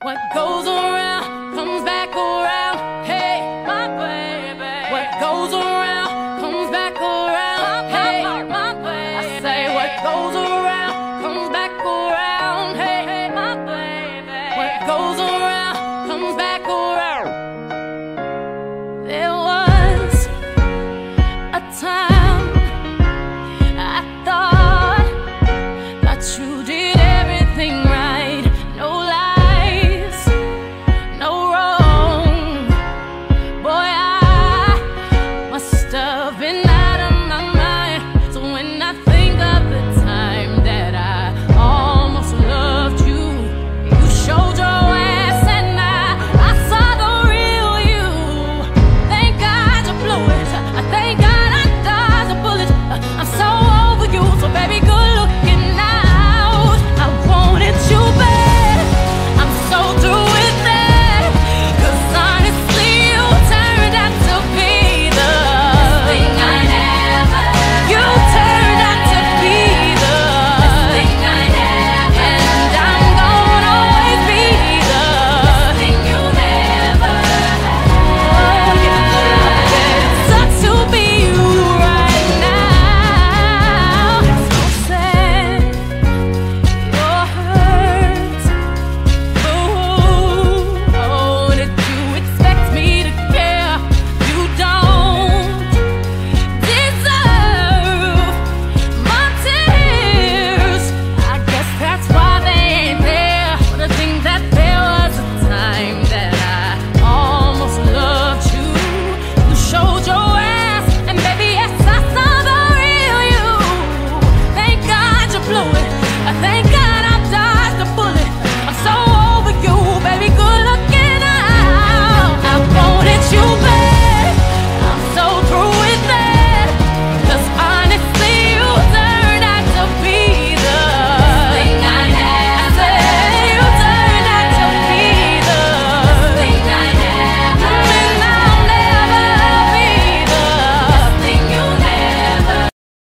What goes around comes back around. Hey, my baby. What goes around comes back around. Hey, my baby. I say what goes around comes back around. Hey, my baby. What goes around comes back around. There was a time I thought that you did.